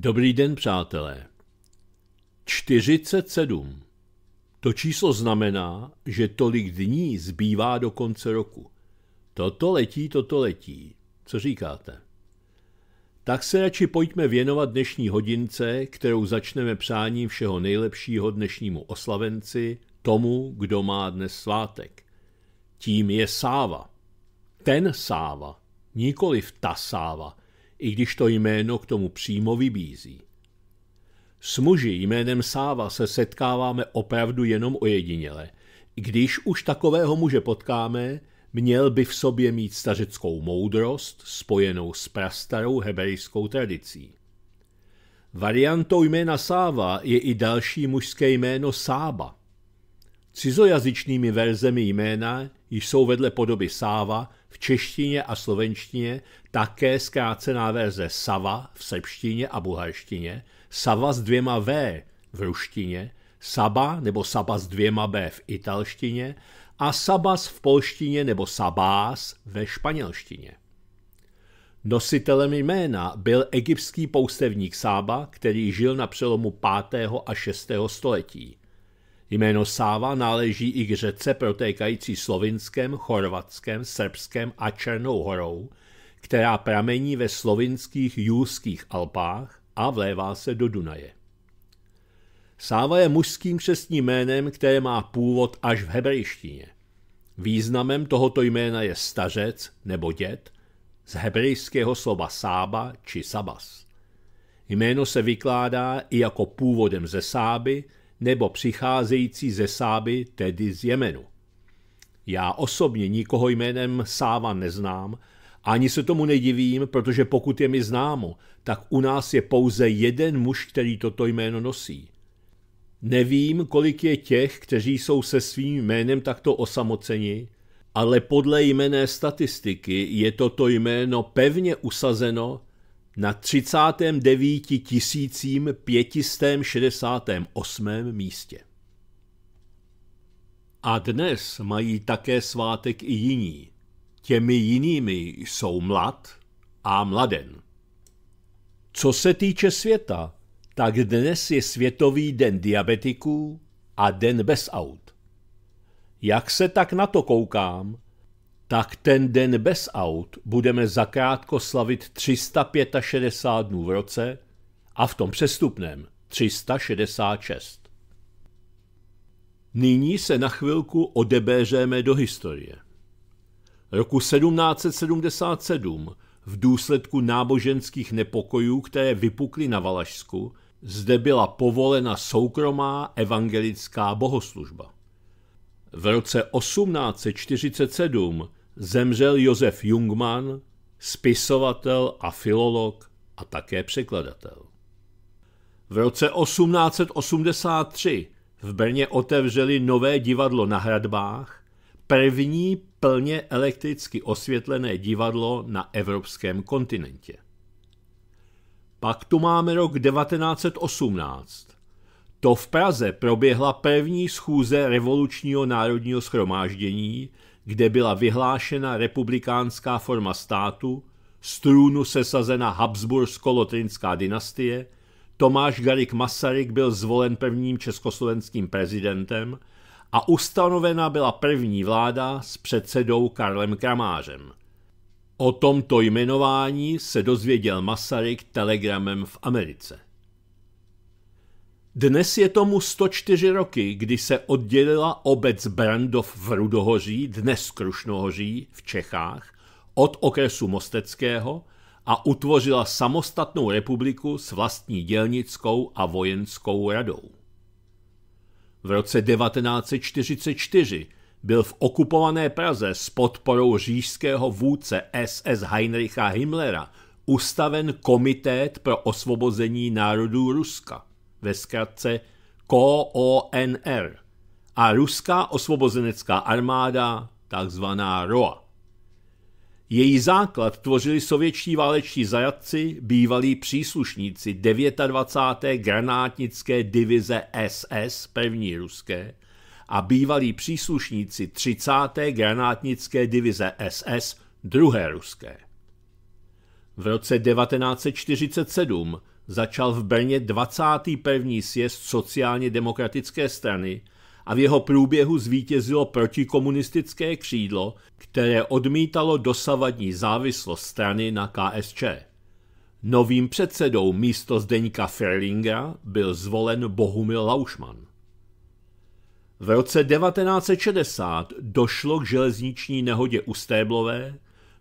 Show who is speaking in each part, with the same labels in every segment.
Speaker 1: Dobrý den, přátelé. 47. To číslo znamená, že tolik dní zbývá do konce roku. Toto letí, toto letí. Co říkáte? Tak se radši pojďme věnovat dnešní hodince, kterou začneme přáním všeho nejlepšího dnešnímu oslavenci, tomu, kdo má dnes svátek. Tím je Sáva. Ten Sáva, nikoliv ta Sáva, i když to jméno k tomu přímo vybízí. S muži jménem Sáva se setkáváme opravdu jenom ojediněle. Když už takového muže potkáme, měl by v sobě mít stařeckou moudrost spojenou s prastarou hebrejskou tradicí. Variantou jména Sáva je i další mužské jméno Sába. Cizojazyčnými verzemi jména jsou vedle podoby Sáva v češtině a slovenštině také zkrácená verze Sava v srbštině a bulharštině, Sava s dvěma V v ruštině, Saba nebo Saba s dvěma B v italštině a Sabas v polštině nebo Sabás ve španělštině. Nositelem jména byl egyptský poustevník Sába, který žil na přelomu 5. a 6. století. Jméno Sáva náleží i k řece protékající slovinském, chorvatském, srbském a Černou horou, která pramení ve slovinských Jůzských Alpách a vlévá se do Dunaje. Sáva je mužským křestním jménem, které má původ až v hebrejštině. Významem tohoto jména je stařec nebo děd z hebrejského slova sába či sabas. Jméno se vykládá i jako původem ze sáby nebo přicházející ze sáby, tedy z Jemenu. Já osobně nikoho jménem Sáva neznám, ani se tomu nedivím, protože pokud je mi známo, tak u nás je pouze jeden muž, který toto jméno nosí. Nevím, kolik je těch, kteří jsou se svým jménem takto osamoceni, ale podle jméné statistiky je toto jméno pevně usazeno na 39 568. místě. A dnes mají také svátek i jiní. Těmi jinými jsou mlad a mladen. Co se týče světa, tak dnes je Světový den diabetiků a den bez aut. Jak se tak na to koukám, tak ten den bez aut budeme zakrátko slavit 365 dnů v roce a v tom přestupném 366. Nyní se na chvilku odebéřeme do historie. Roku 1777 v důsledku náboženských nepokojů, které vypukly na Valašsku, zde byla povolena soukromá evangelická bohoslužba. V roce 1847 zemřel Josef Jungmann, spisovatel a filolog a také překladatel. V roce 1883 v Brně otevřeli nové divadlo na hradbách, první plně elektricky osvětlené divadlo na evropském kontinentě. Pak tu máme rok 1918. To v Praze proběhla první schůze revolučního národního schromáždění, kde byla vyhlášena republikánská forma státu, z trůnu sesazena Habsbursko-Lotrinská dynastie, Tomáš Garik Masaryk byl zvolen prvním československým prezidentem a ustanovena byla první vláda s předsedou Karlem Kramářem. O tomto jmenování se dozvěděl Masaryk telegramem v Americe. Dnes je tomu 104 roky, kdy se oddělila obec Brandov v Rudohoří, dnes Krušnohoří v Čechách, od okresu Mosteckého a utvořila samostatnou republiku s vlastní dělnickou a vojenskou radou. V roce 1944 byl v okupované Praze s podporou říšského vůdce SS Heinricha Himmlera ustaven Komitét pro osvobození národů Ruska ve zkratce KONR a ruská osvobozenecká armáda, takzvaná ROA. Její základ tvořili sovětští váleční zajatci, bývalí příslušníci 29. granátnické divize SS, první ruské, a bývalí příslušníci 30. granátnické divize SS, druhé ruské. V roce 1947 začal v Brně 21. sjezd sociálně demokratické strany a v jeho průběhu zvítězilo protikomunistické křídlo, které odmítalo dosavadní závislost strany na KSČ. Novým předsedou místo Zdeňka Ferlinga byl zvolen Bohumil Laušman. V roce 1960 došlo k železniční nehodě u Stéblové,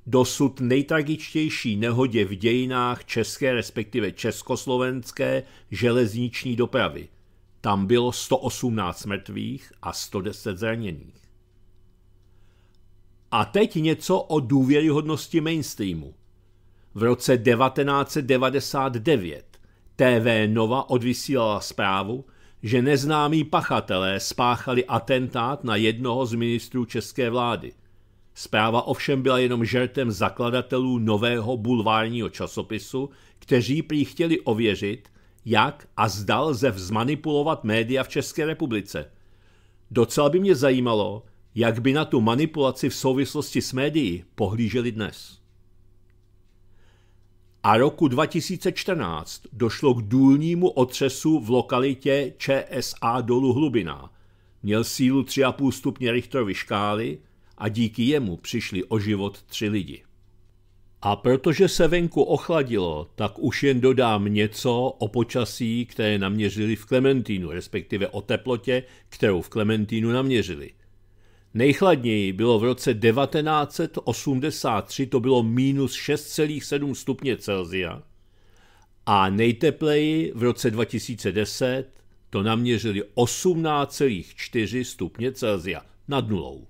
Speaker 1: dosud nejtragičtější nehodě v dějinách české respektive československé železniční dopravy. Tam bylo 118 mrtvých a 110 zraněných. A teď něco o důvěryhodnosti mainstreamu. V roce 1999 TV Nova odvysílala zprávu, že neznámí pachatelé spáchali atentát na jednoho z ministrů české vlády. Zpráva ovšem byla jenom žertem zakladatelů nového bulvárního časopisu, kteří prý chtěli ověřit, jak a zda lze zmanipulovat média v České republice. Docela by mě zajímalo, jak by na tu manipulaci v souvislosti s médií pohlíželi dnes. A roku 2014 došlo k důlnímu otřesu v lokalitě ČSA dolu Hlubina. Měl sílu 3,5 stupně Richterovy škály a díky jemu přišli o život tři lidi. A protože se venku ochladilo, tak už jen dodám něco o počasí, které naměřili v Klementínu, respektive o teplotě, kterou v Klementínu naměřili. Nejchladněji bylo v roce 1983, to bylo minus 6,7 stupně Celsia, a nejtepleji v roce 2010 to naměřili 18,4 stupně Celsia nad nulou.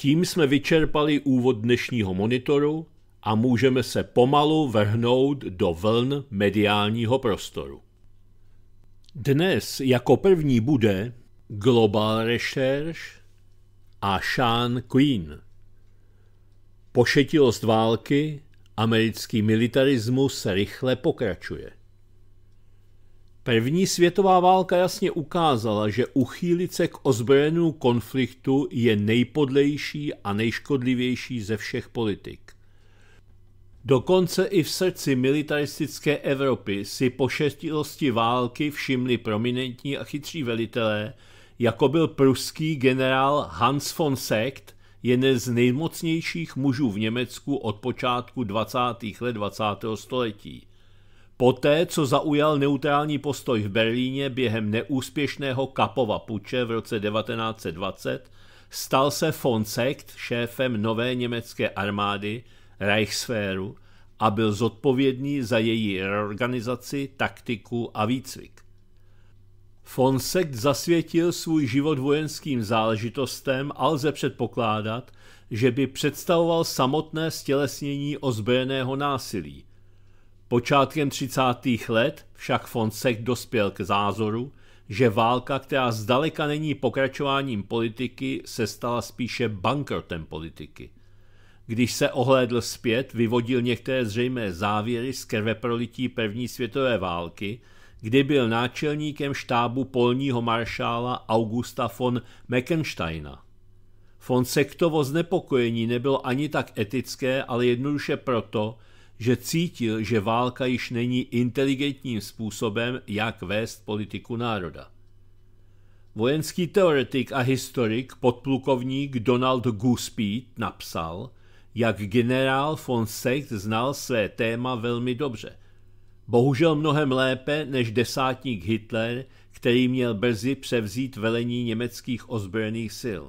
Speaker 1: Tím jsme vyčerpali úvod dnešního monitoru a můžeme se pomalu vrhnout do vln mediálního prostoru. Dnes jako první bude Global Research a Sean Queen. Pošetilost války, americký militarismus rychle pokračuje. První světová válka jasně ukázala, že uchýlit se k ozbrojenému konfliktu je nejpodlejší a nejškodlivější ze všech politik. Dokonce i v srdci militaristické Evropy si pošetilosti války všimli prominentní a chytří velitelé, jako byl pruský generál Hans von Secht, jeden z nejmocnějších mužů v Německu od počátku 20. let 20. století. Poté, co zaujal neutrální postoj v Berlíně během neúspěšného Kapova puče v roce 1920, stal se von Secht šéfem nové německé armády Reichswehru a byl zodpovědný za její reorganizaci, taktiku a výcvik. Von Secht zasvětil svůj život vojenským záležitostem a lze předpokládat, že by představoval samotné stělesnění ozbrojeného násilí. Počátkem 30. let však von Secht dospěl k zázoru, že válka, která zdaleka není pokračováním politiky, se stala spíše bankrotem politiky. Když se ohlédl zpět, vyvodil některé zřejmé závěry z krveprolití první světové války, kdy byl náčelníkem štábu polního maršála Augusta von Meckensteina. Von Sektovo znepokojení nebylo ani tak etické, ale jednoduše proto, že cítil, že válka již není inteligentním způsobem, jak vést politiku národa. Vojenský teoretik a historik podplukovník Donald Goodspeed napsal, jak generál von Secht znal své téma velmi dobře – Bohužel mnohem lépe než desátník Hitler, který měl brzy převzít velení německých ozbrojených sil.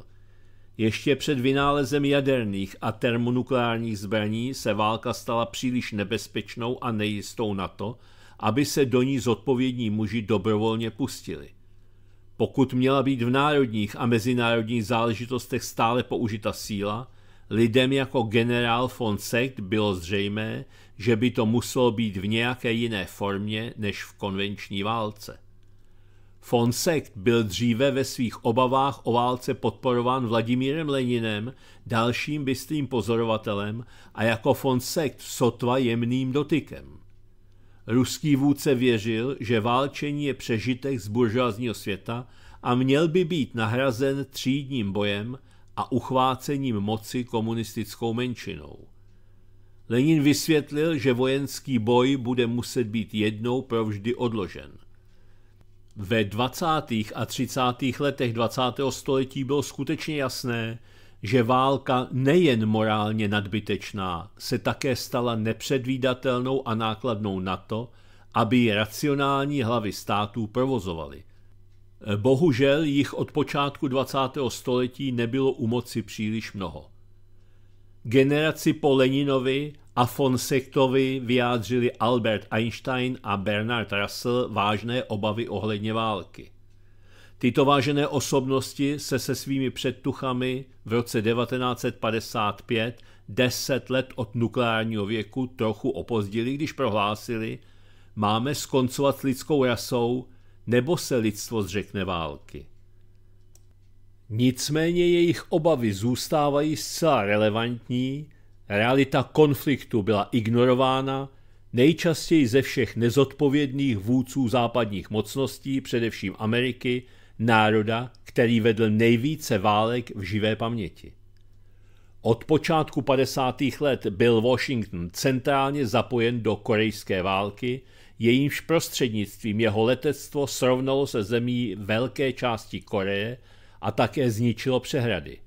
Speaker 1: Ještě před vynálezem jaderných a termonukleárních zbraní se válka stala příliš nebezpečnou a nejistou na to, aby se do ní zodpovědní muži dobrovolně pustili. Pokud měla být v národních a mezinárodních záležitostech stále použita síla, lidem jako generál von Secht bylo zřejmé, že by to muselo být v nějaké jiné formě než v konvenční válce. Von Secht byl dříve ve svých obavách o válce podporován Vladimírem Leninem, dalším bystrým pozorovatelem a jako von Secht sotva jemným dotykem. Ruský vůdce věřil, že válčení je přežitek z buržoazního světa a měl by být nahrazen třídním bojem a uchvácením moci komunistickou menšinou. Lenin vysvětlil, že vojenský boj bude muset být jednou provždy odložen. Ve 20. a 30. letech 20. století bylo skutečně jasné, že válka nejen morálně nadbytečná, se také stala nepředvídatelnou a nákladnou na to, aby racionální hlavy států provozovaly. Bohužel jich od počátku 20. století nebylo u moci příliš mnoho. Generaci po Leninovi a von Sektovi vyjádřili Albert Einstein a Bernard Russell vážné obavy ohledně války. Tyto vážené osobnosti se se svými předtuchami v roce 1955, deset let od nukleárního věku, trochu opozdili, když prohlásili, máme skoncovat s lidskou rasou, nebo se lidstvo zřekne války. Nicméně jejich obavy zůstávají zcela relevantní, realita konfliktu byla ignorována, nejčastěji ze všech nezodpovědných vůdců západních mocností, především Ameriky, národa, který vedl nejvíce válek v živé paměti. Od počátku 50. let byl Washington centrálně zapojen do korejské války, jejímž prostřednictvím jeho letectvo srovnalo se zemí velké části Koreje a také zničilo přehrady.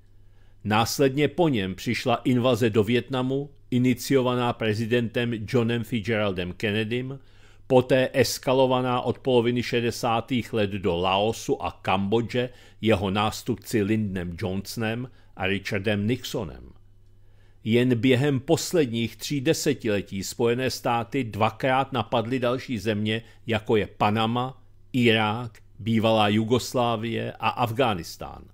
Speaker 1: Následně po něm přišla invaze do Větnamu, iniciovaná prezidentem Johnem Fitzgeraldem Kennedym, poté eskalovaná od poloviny 60. let do Laosu a Kambodže jeho nástupci Lyndnem Johnsonem a Richardem Nixonem. Jen během posledních tří desetiletí Spojené státy dvakrát napadly další země, jako je Panama, Irák, bývalá Jugoslávie a Afghánistán.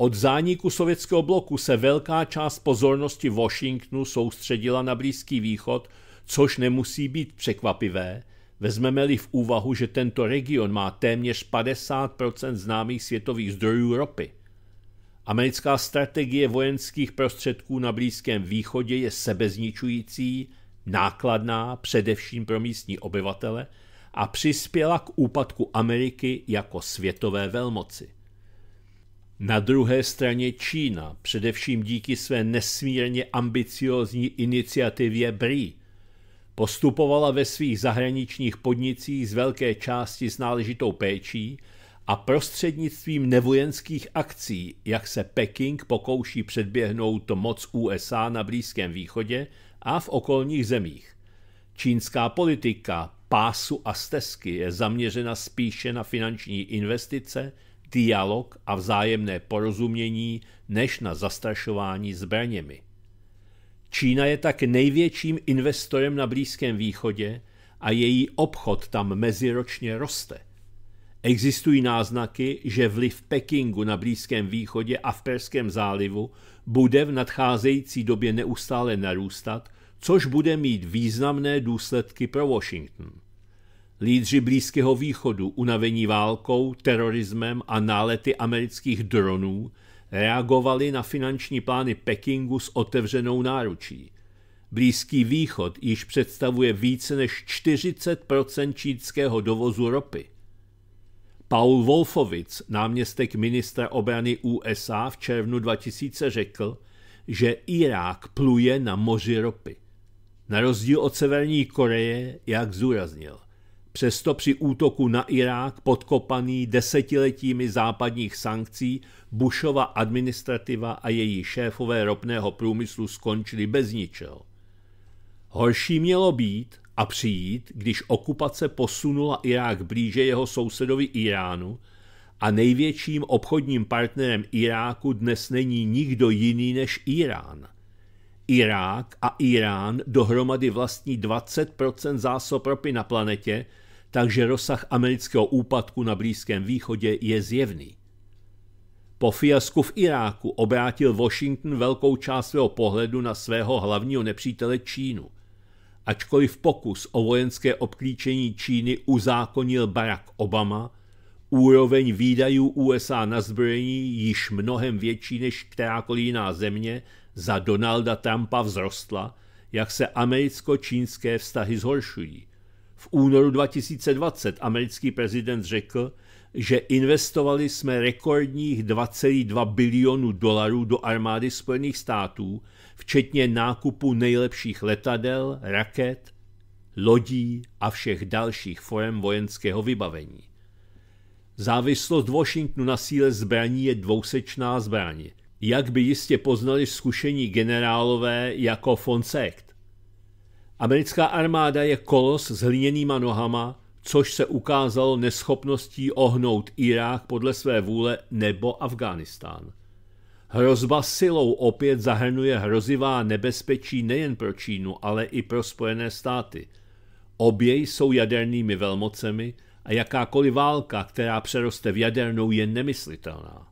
Speaker 1: Od zániku sovětského bloku se velká část pozornosti Washingtonu soustředila na Blízký východ, což nemusí být překvapivé, vezmeme-li v úvahu, že tento region má téměř 50% známých světových zdrojů ropy. Americká strategie vojenských prostředků na Blízkém východě je sebezničující, nákladná především pro místní obyvatele a přispěla k úpadku Ameriky jako světové velmoci. Na druhé straně Čína, především díky své nesmírně ambiciozní iniciativě BRI, postupovala ve svých zahraničních podnicích z velké části s náležitou péčí a prostřednictvím nevojenských akcí, jak se Peking pokouší předběhnout moc USA na Blízkém východě a v okolních zemích. Čínská politika pásu a stezky je zaměřena spíše na finanční investice, dialog a vzájemné porozumění než na zastrašování zbraněmi. Čína je tak největším investorem na Blízkém východě a její obchod tam meziročně roste. Existují náznaky, že vliv Pekingu na Blízkém východě a v Perském zálivu bude v nadcházející době neustále narůstat, což bude mít významné důsledky pro Washington. Lídři Blízkého východu, unavení válkou, terorismem a nálety amerických dronů, reagovali na finanční plány Pekingu s otevřenou náručí. Blízký východ již představuje více než 40% čínského dovozu ropy. Paul Wolfowitz, náměstek ministra obrany USA v červnu 2000 řekl, že Irák pluje na moři ropy. Na rozdíl od Severní Koreje, jak zúraznil. Přesto při útoku na Irák, podkopaný desetiletími západních sankcí, Bushova administrativa a její šéfové ropného průmyslu skončili bez ničeho. Horší mělo být a přijít, když okupace posunula Irák blíže jeho sousedovi Iránu a největším obchodním partnerem Iráku dnes není nikdo jiný než Irán. Irák a Irán dohromady vlastní 20% zásob ropy na planetě, takže rozsah amerického úpadku na Blízkém východě je zjevný. Po fiasku v Iráku obrátil Washington velkou část svého pohledu na svého hlavního nepřítele Čínu. Ačkoliv pokus o vojenské obklíčení Číny uzákonil Barack Obama, úroveň výdajů USA na zbrojení již mnohem větší než kterákoliv jiná země za Donalda Trumpa vzrostla, jak se americko-čínské vztahy zhoršují. V únoru 2020 americký prezident řekl, že investovali jsme rekordních 2,2 bilionů dolarů do armády Spojených států, včetně nákupu nejlepších letadel, raket, lodí a všech dalších forem vojenského vybavení. Závislost Washingtonu na síle zbraní je dvousečná zbraň, jak by jistě poznali zkušení generálové jako Fonsect. Americká armáda je kolos s hliněnýma nohama, což se ukázalo neschopností ohnout Irák podle své vůle nebo Afghánistán. Hrozba silou opět zahrnuje hrozivá nebezpečí nejen pro Čínu, ale i pro Spojené státy. Obě jsou jadernými velmocemi a jakákoliv válka, která přeroste v jadernou, je nemyslitelná.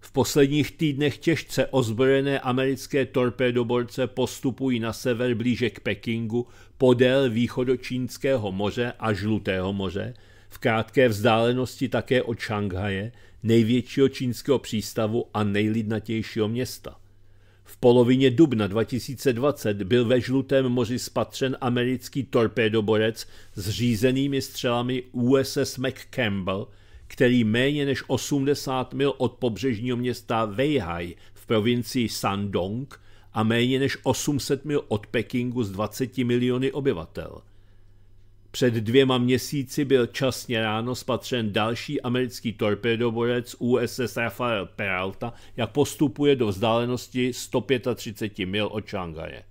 Speaker 1: V posledních týdnech těžce ozbrojené americké torpédoborce postupují na sever blíže k Pekingu podél východočínského moře a Žlutého moře, v krátké vzdálenosti také od Šanghaje, největšího čínského přístavu a nejlidnatějšího města. V polovině dubna 2020 byl ve Žlutém moři spatřen americký torpédoborec s řízenými střelami USS McCampbell – který méně než 80 mil od pobřežního města Weihai v provincii Shandong a méně než 800 mil od Pekingu z 20 miliony obyvatel. Před dvěma měsíci byl časně ráno spatřen další americký torpédoborec USS Rafael Peralta, jak postupuje do vzdálenosti 135 mil od Šanghaje.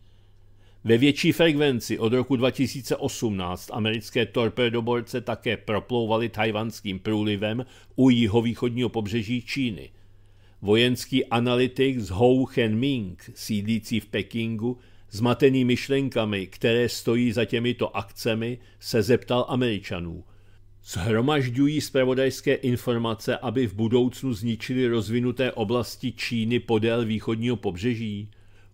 Speaker 1: Ve větší frekvenci od roku 2018 americké torpédoborce také proplouvaly tajvanským průlivem u jihovýchodního pobřeží Číny. Vojenský analytik z Hou Ming, sídlící v Pekingu, zmatený myšlenkami, které stojí za těmito akcemi, se zeptal Američanů. Zhromažďují zpravodajské informace, aby v budoucnu zničili rozvinuté oblasti Číny podél východního pobřeží?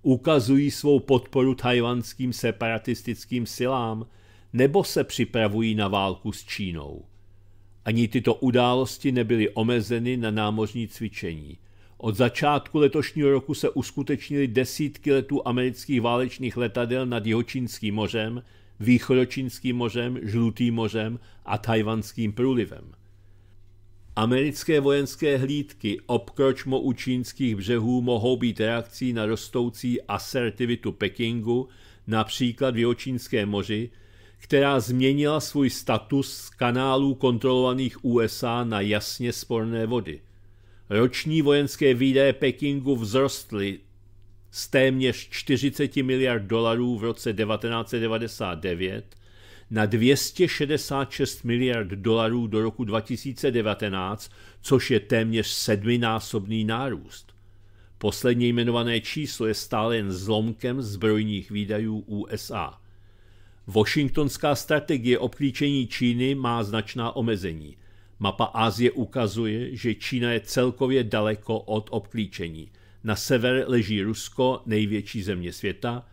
Speaker 1: Ukazují svou podporu tajvanským separatistickým silám nebo se připravují na válku s Čínou. Ani tyto události nebyly omezeny na námořní cvičení. Od začátku letošního roku se uskutečnily desítky letů amerických válečných letadel nad Jihočínským mořem, Východočínským mořem, Žlutým mořem a Tajvanským průlivem. Americké vojenské hlídky obkročmo u čínských břehů mohou být reakcí na rostoucí asertivitu Pekingu, například v Jihočínském moři, která změnila svůj status z kanálů kontrolovaných USA na jasně sporné vody. Roční vojenské výdaje Pekingu vzrostly z téměř 40 miliard dolarů v roce 1999 na 266 miliard dolarů do roku 2019, což je téměř sedminásobný nárůst. Posledně jmenované číslo je stále jen zlomkem zbrojních výdajů USA. Washingtonská strategie obklíčení Číny má značná omezení. Mapa Asie ukazuje, že Čína je celkově daleko od obklíčení. Na sever leží Rusko, největší země světa,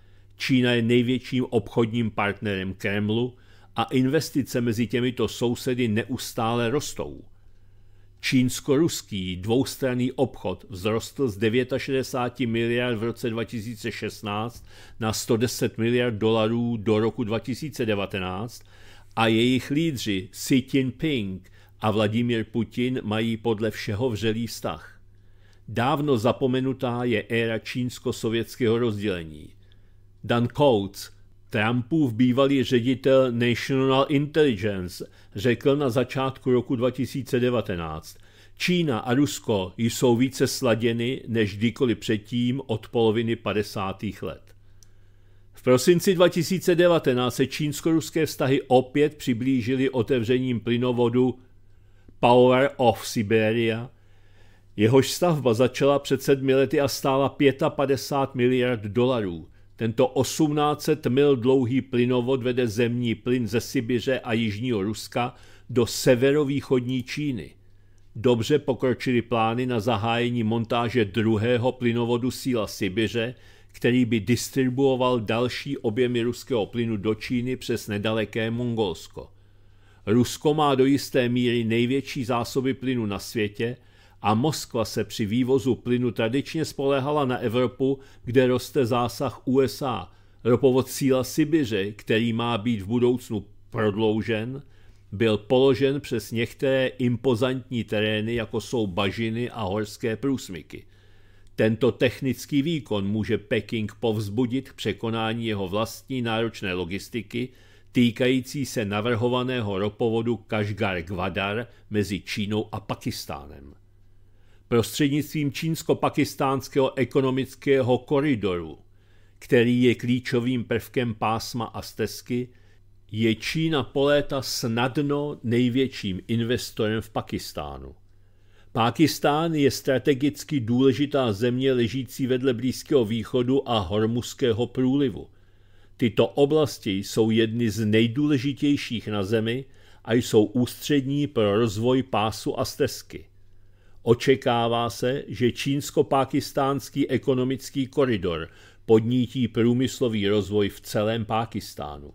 Speaker 1: Čína je největším obchodním partnerem Kremlu a investice mezi těmito sousedy neustále rostou. Čínsko-ruský dvoustranný obchod vzrostl z 69 miliard v roce 2016 na 110 miliard dolarů do roku 2019 a jejich lídři Xi Jinping a Vladimír Putin mají podle všeho vřelý vztah. Dávno zapomenutá je éra čínsko-sovětského rozdělení. Dan Coates, Trumpův bývalý ředitel National Intelligence řekl na začátku roku 2019, Čína a Rusko jsou více sladěny než kdykoliv předtím od poloviny 50. let. V prosinci 2019 se čínsko-ruské vztahy opět přiblížily otevřením plynovodu Power of Siberia. Jehož stavba začala před sedmi lety a stála 55 miliard dolarů. Tento 1800 mil dlouhý plynovod vede zemní plyn ze Sibiře a Jižního Ruska do severovýchodní Číny. Dobře pokročily plány na zahájení montáže druhého plynovodu Síla Sibiře, který by distribuoval další objemy ruského plynu do Číny přes nedaleké Mongolsko. Rusko má do jisté míry největší zásoby plynu na světě a Moskva se při vývozu plynu tradičně spoléhala na Evropu, kde roste zásah USA. Ropovod síla Sibiře, který má být v budoucnu prodloužen, byl položen přes některé impozantní terény, jako jsou bažiny a horské průsmyky. Tento technický výkon může Peking povzbudit k překonání jeho vlastní náročné logistiky, týkající se navrhovaného ropovodu Kashgar-Gwadar mezi Čínou a Pakistánem. Prostřednictvím čínsko-pakistánského ekonomického koridoru, který je klíčovým prvkem pásma a stezky, je Čína po léta snadno největším investorem v Pakistánu. Pákistán je strategicky důležitá země ležící vedle Blízkého východu a Hormuzského průlivu. Tyto oblasti jsou jedny z nejdůležitějších na zemi a jsou ústřední pro rozvoj pásu a stezky. Očekává se, že čínsko-pákistánský ekonomický koridor podnítí průmyslový rozvoj v celém Pákistánu.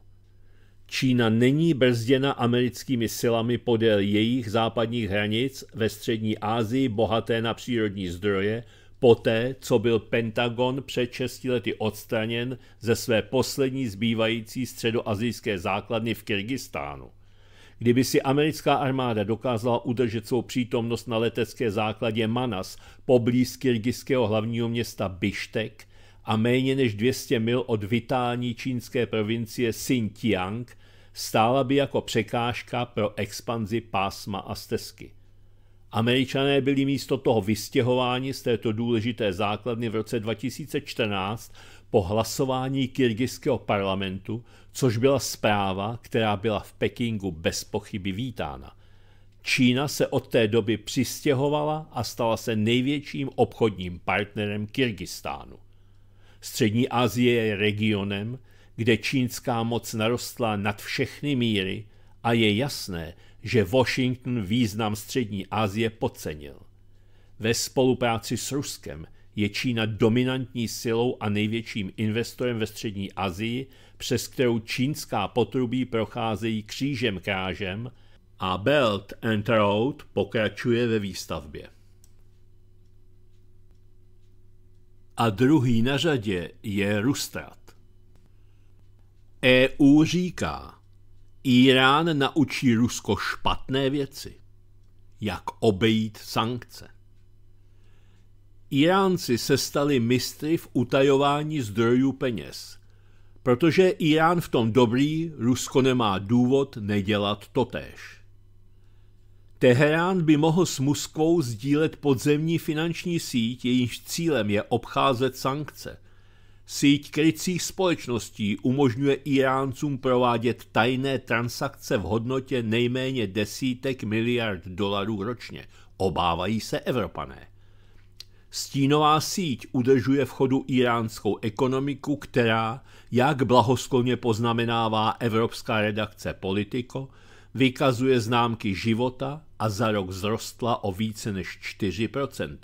Speaker 1: Čína není brzděna americkými silami podél jejich západních hranic ve střední Asii bohaté na přírodní zdroje, poté, co byl Pentagon před 6 lety odstraněn ze své poslední zbývající středoazijské základny v Kyrgyzstánu. Kdyby si americká armáda dokázala udržet svou přítomnost na letecké základě Manas poblíz kyrgyzského hlavního města Bištek, a méně než 200 mil od vitální čínské provincie Xinjiang stála by jako překážka pro expanzi pásma a stezky. Američané byli místo toho vystěhováni z této důležité základny v roce 2014 po hlasování kyrgyzského parlamentu, což byla zpráva, která byla v Pekingu bez pochyby vítána. Čína se od té doby přistěhovala a stala se největším obchodním partnerem Kyrgyzstánu. Střední Asie je regionem, kde čínská moc narostla nad všechny míry a je jasné, že Washington význam Střední Asie podcenil. Ve spolupráci s Ruskem je Čína dominantní silou a největším investorem ve Střední Asii, přes kterou čínská potrubí procházejí křížem krážem a Belt and Road pokračuje ve výstavbě. a druhý na řadě je Rustrat. EU říká, Irán naučí Rusko špatné věci, jak obejít sankce. Iránci se stali mistry v utajování zdrojů peněz. Protože Irán v tom dobrý, Rusko nemá důvod nedělat totéž. Teherán by mohl s Moskvou sdílet podzemní finanční síť, jejímž cílem je obcházet sankce. Síť krycích společností umožňuje Iráncům provádět tajné transakce v hodnotě nejméně desítek miliard dolarů ročně. Obávají se Evropané. Stínová síť udržuje v chodu iránskou ekonomiku, která, jak blahosklonně poznamenává evropská redakce Politico, vykazuje známky života a za rok zrostla o více než 4%.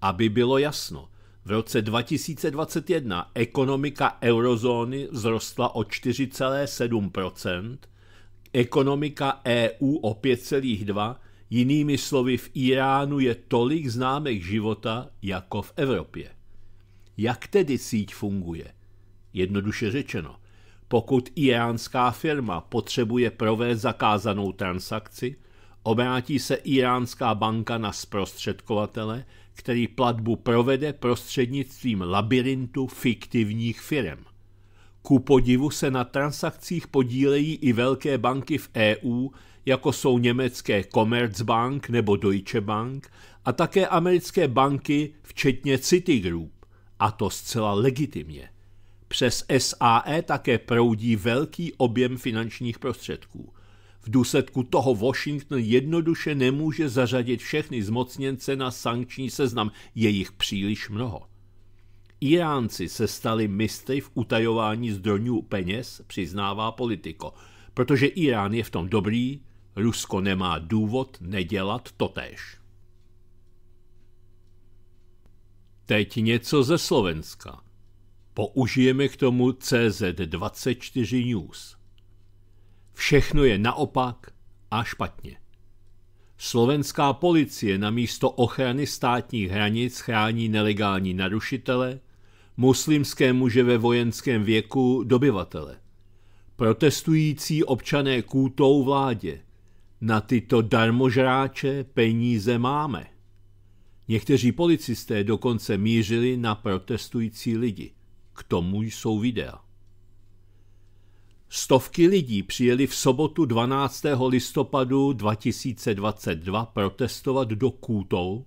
Speaker 1: Aby bylo jasno, v roce 2021 ekonomika eurozóny vzrostla o 4,7%, ekonomika EU o 5,2%, jinými slovy v Iránu je tolik známek života jako v Evropě. Jak tedy síť funguje? Jednoduše řečeno – pokud iránská firma potřebuje provést zakázanou transakci, obrátí se iránská banka na zprostředkovatele, který platbu provede prostřednictvím labirintu fiktivních firm. Ku podivu se na transakcích podílejí i velké banky v EU, jako jsou německé Commerzbank nebo Deutsche Bank, a také americké banky, včetně Citigroup, a to zcela legitimně. Přes SAE také proudí velký objem finančních prostředků. V důsledku toho Washington jednoduše nemůže zařadit všechny zmocněnce na sankční seznam, je jich příliš mnoho. Iránci se stali mistry v utajování zdrojů peněz, přiznává politiko, protože Irán je v tom dobrý, Rusko nemá důvod nedělat totéž. Teď něco ze Slovenska. Použijeme k tomu CZ24 News. Všechno je naopak a špatně. Slovenská policie na místo ochrany státních hranic chrání nelegální narušitele, muslimské muže ve vojenském věku dobyvatele. Protestující občané kůtou vládě. Na tyto darmožráče peníze máme. Někteří policisté dokonce mířili na protestující lidi. K tomu jsou videa. Stovky lidí přijeli v sobotu 12. listopadu 2022 protestovat do Kůtou,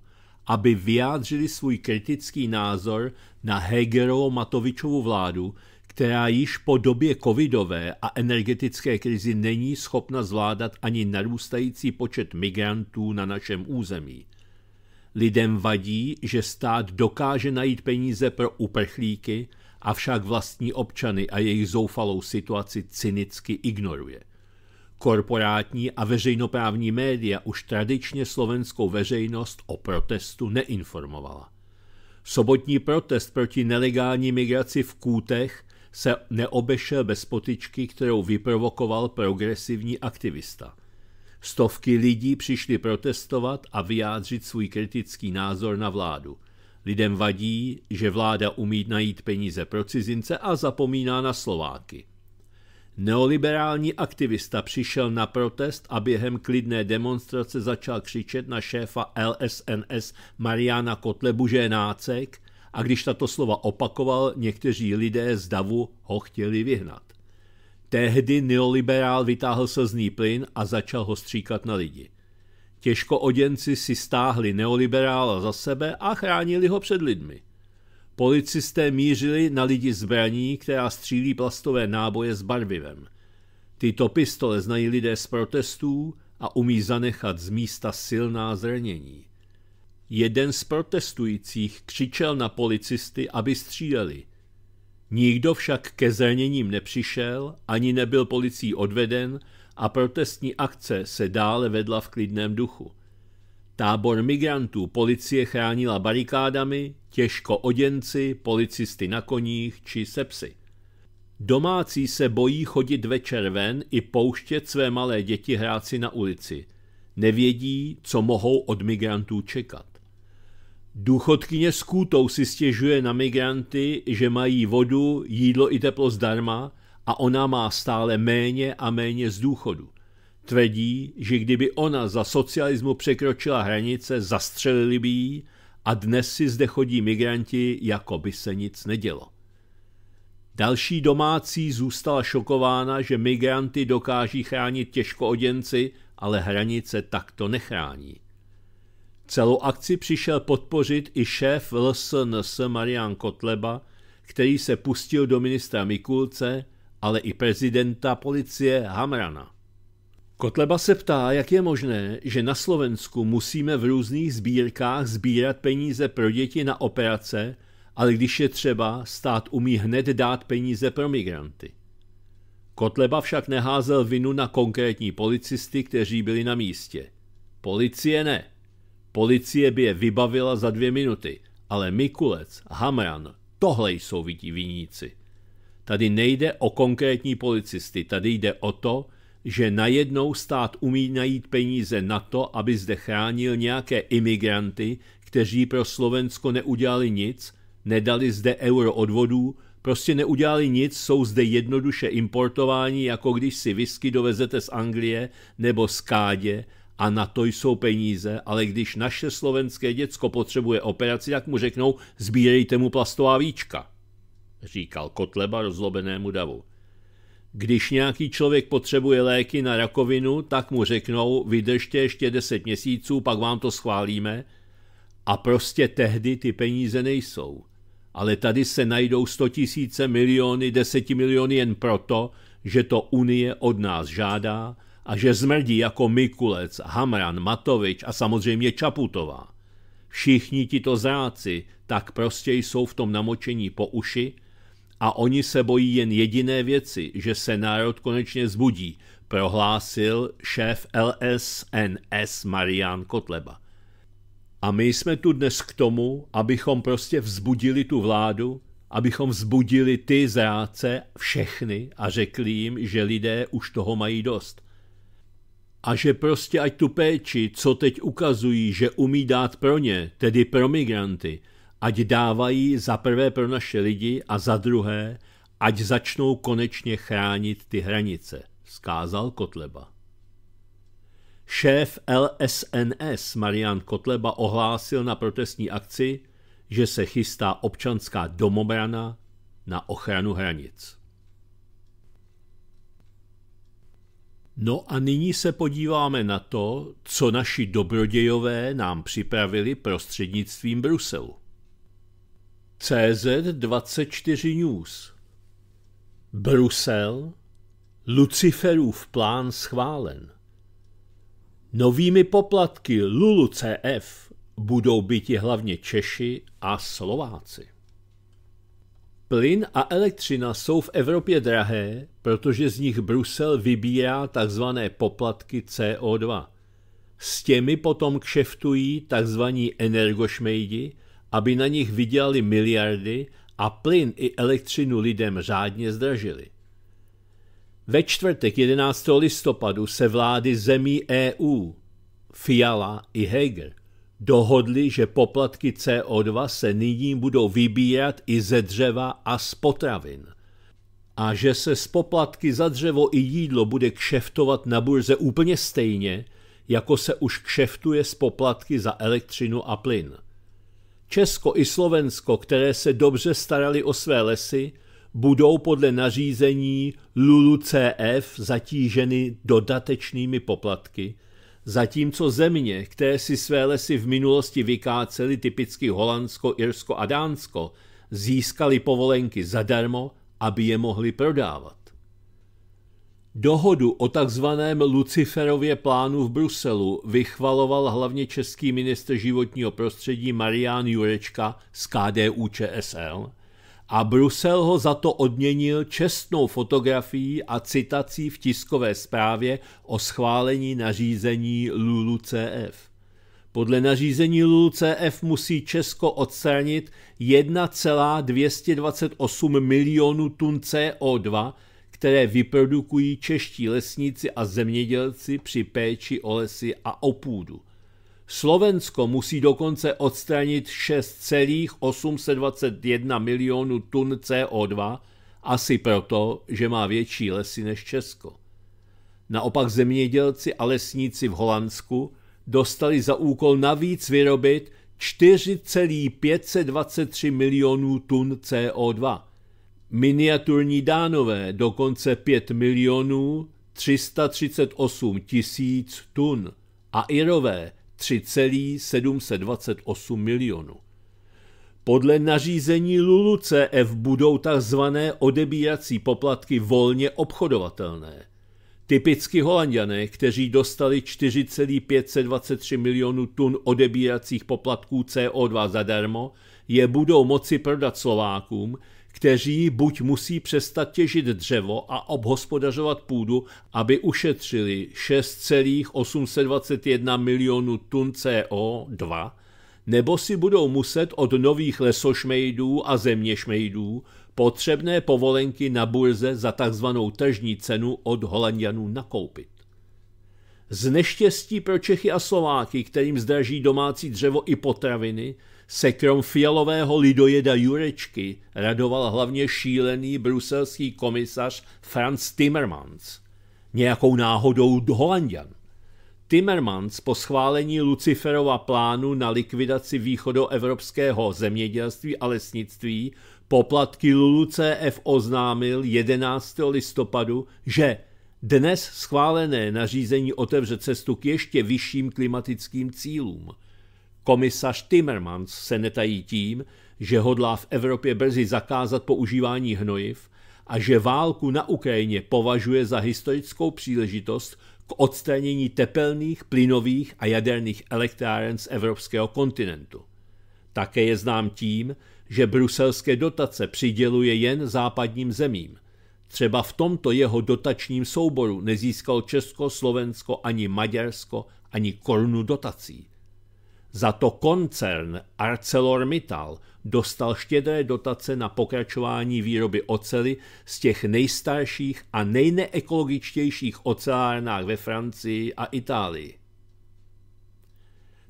Speaker 1: aby vyjádřili svůj kritický názor na Hegerovo Matovičovu vládu, která již po době covidové a energetické krizi není schopna zvládat ani narůstající počet migrantů na našem území. Lidem vadí, že stát dokáže najít peníze pro uprchlíky, avšak vlastní občany a jejich zoufalou situaci cynicky ignoruje. Korporátní a veřejnoprávní média už tradičně slovenskou veřejnost o protestu neinformovala. Sobotní protest proti nelegální migraci v Kůtech se neobešel bez potičky, kterou vyprovokoval progresivní aktivista. Stovky lidí přišli protestovat a vyjádřit svůj kritický názor na vládu. Lidem vadí, že vláda umí najít peníze pro cizince a zapomíná na Slováky. Neoliberální aktivista přišel na protest a během klidné demonstrace začal křičet na šéfa LSNS Mariana Kotlebu, že je nácek a když tato slova opakoval, někteří lidé z davu ho chtěli vyhnat. Tehdy neoliberál vytáhl slzný plyn a začal ho stříkat na lidi. Těžko oděnci si stáhli neoliberála za sebe a chránili ho před lidmi. Policisté mířili na lidi zbraní, která střílí plastové náboje s barvivem. Tyto pistole znají lidé z protestů a umí zanechat z místa silná zranění. Jeden z protestujících křičel na policisty, aby stříleli. Nikdo však ke zraněním nepřišel, ani nebyl policií odveden a protestní akce se dále vedla v klidném duchu. Tábor migrantů policie chránila barikádami, těžko oděnci, policisty na koních či sepsy. Domácí se bojí chodit večer ven i pouštět své malé děti hrát si na ulici. Nevědí, co mohou od migrantů čekat. Důchodkyně s kůtou si stěžuje na migranty, že mají vodu, jídlo i teplo zdarma a ona má stále méně a méně z důchodu. Tvrdí, že kdyby ona za socialismu překročila hranice, zastřelili by jí a dnes si zde chodí migranti, jako by se nic nedělo. Další domácí zůstala šokována, že migranty dokáží chránit těžko oděnci, ale hranice takto nechrání. Celou akci přišel podpořit i šéf LSNS Marian Kotleba, který se pustil do ministra Mikulce, ale i prezidenta policie Hamrana. Kotleba se ptá, jak je možné, že na Slovensku musíme v různých sbírkách sbírat peníze pro děti na operace, ale když je třeba, stát umí hned dát peníze pro migranty. Kotleba však neházel vinu na konkrétní policisty, kteří byli na místě. Policie ne. Policie by je vybavila za dvě minuty, ale Mikulec, Hamran, tohle jsou vidí viníci. Tady nejde o konkrétní policisty, tady jde o to, že najednou stát umí najít peníze na to, aby zde chránil nějaké imigranty, kteří pro Slovensko neudělali nic, nedali zde euro odvodů, prostě neudělali nic, jsou zde jednoduše importováni, jako když si whisky dovezete z Anglie nebo z Kádě a na to jsou peníze, ale když naše slovenské děcko potřebuje operaci, tak mu řeknou, sbírejte mu plastová víčka, říkal Kotleba rozlobenému davu. Když nějaký člověk potřebuje léky na rakovinu, tak mu řeknou, vydržte ještě 10 měsíců, pak vám to schválíme. A prostě tehdy ty peníze nejsou. Ale tady se najdou 100 tisíce miliony, 10 miliony jen proto, že to Unie od nás žádá a že zmrdí jako Mikulec, Hamran, Matovič a samozřejmě Čaputová. Všichni tito zráci tak prostě jsou v tom namočení po uši a oni se bojí jen jediné věci, že se národ konečně zbudí, prohlásil šéf LSNS Marian Kotleba. A my jsme tu dnes k tomu, abychom prostě vzbudili tu vládu, abychom vzbudili ty zrádce, všechny a řekli jim, že lidé už toho mají dost. A že prostě ať tu péči, co teď ukazují, že umí dát pro ně, tedy pro migranty, ať dávají za prvé pro naše lidi a za druhé, ať začnou konečně chránit ty hranice, skázal Kotleba. Šéf LSNS Marian Kotleba ohlásil na protestní akci, že se chystá občanská domobrana na ochranu hranic. No a nyní se podíváme na to, co naši dobrodějové nám připravili prostřednictvím Bruselu. CZ24 News Brusel Luciferův plán schválen. Novými poplatky Lulu CF budou byti hlavně Češi a Slováci. Plyn a elektřina jsou v Evropě drahé, protože z nich Brusel vybírá tzv. poplatky CO2. S těmi potom kšeftují tzv. energošmejdi, aby na nich vydělali miliardy a plyn i elektřinu lidem řádně zdražili. Ve čtvrtek 11. listopadu se vlády zemí EU, Fiala i Heger, dohodli, že poplatky CO2 se nyní budou vybírat i ze dřeva a z potravin. A že se z poplatky za dřevo i jídlo bude kšeftovat na burze úplně stejně, jako se už kšeftuje z poplatky za elektřinu a plyn. Česko i Slovensko, které se dobře starali o své lesy, budou podle nařízení LULUCF zatíženy dodatečnými poplatky, zatímco země, které si své lesy v minulosti vykácely, typicky Holandsko, Irsko a Dánsko, získali povolenky zadarmo, aby je mohli prodávat. Dohodu o takzvaném Luciferově plánu v Bruselu vychvaloval hlavně český ministr životního prostředí Marian Jurečka z KDU ČSL a Brusel ho za to odměnil čestnou fotografií a citací v tiskové zprávě o schválení nařízení LULUCF. Podle nařízení LULUCF musí Česko odstranit 1,228 milionů tun CO2 které vyprodukují čeští lesníci a zemědělci při péči o lesy a o půdu. Slovensko musí dokonce odstranit 6,821 milionů tun CO2, asi proto, že má větší lesy než Česko. Naopak zemědělci a lesníci v Holandsku dostali za úkol navíc vyrobit 4,523 milionů tun CO2, Miniaturní dánové dokonce 5 milionů 338 tisíc tun a Irové 3,728 milionů. Podle nařízení LULU CF budou tzv. odebírací poplatky volně obchodovatelné. Typicky holanděné, kteří dostali 4,523 milionů tun odebíracích poplatků CO2 zadarmo, je budou moci prodat Slovákům, kteří buď musí přestat těžit dřevo a obhospodařovat půdu, aby ušetřili 6,821 milionů tun CO2, nebo si budou muset od nových lesošmejdů a zeměšmejdů potřebné povolenky na burze za takzvanou tržní cenu od Holandianů nakoupit. Z neštěstí pro Čechy a Slováky, kterým zdraží domácí dřevo i potraviny, se krom fialového lidojeda Jurečky radoval hlavně šílený bruselský komisař Franz Timmermans, nějakou náhodou Holandian. Timmermans po schválení Luciferova plánu na likvidaci východoevropského zemědělství a lesnictví poplatky LULUCF oznámil 11. listopadu, že dnes schválené nařízení otevře cestu k ještě vyšším klimatickým cílům – Komisař Timmermans se netají tím, že hodlá v Evropě brzy zakázat používání hnojiv a že válku na Ukrajině považuje za historickou příležitost k odstranění tepelných, plynových a jaderných elektráren z evropského kontinentu. Také je znám tím, že bruselské dotace přiděluje jen západním zemím. Třeba v tomto jeho dotačním souboru nezískal Česko, Slovensko ani Maďarsko ani korunu dotací. Za to koncern ArcelorMittal dostal štědré dotace na pokračování výroby ocely z těch nejstarších a nejneekologičtějších ocelárnách ve Francii a Itálii.